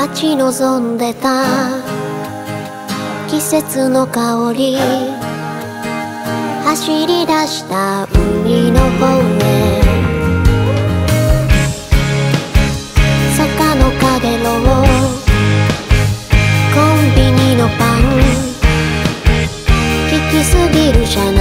待ち望んでた。季節の香り。走り出した海の方へ。坂の影のコンビニのパン。効きすぎるじゃない。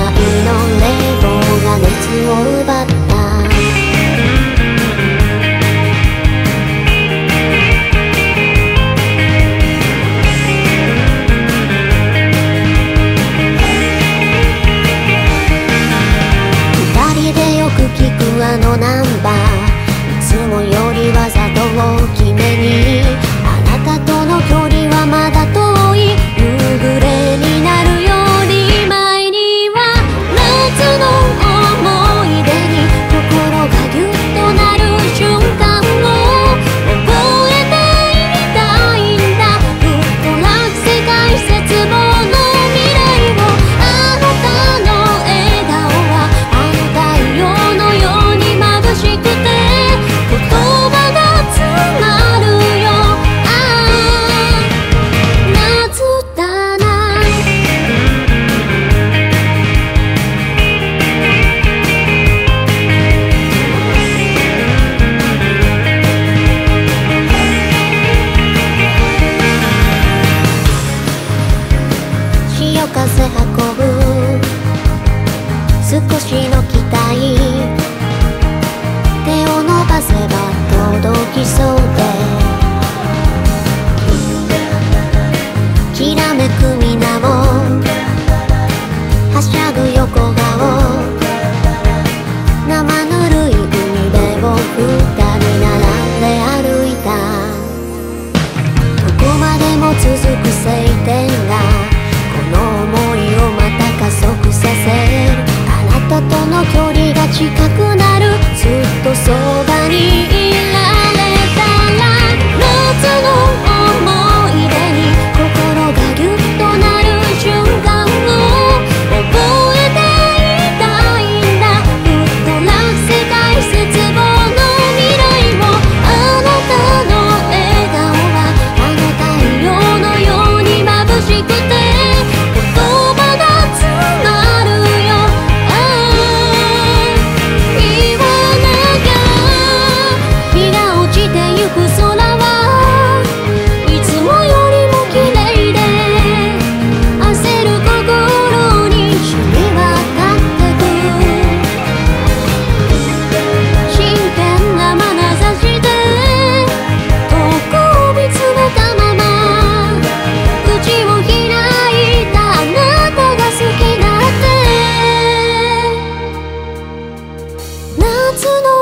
よ風運ぶ。少しの期待。手を伸ばせば届きそう。の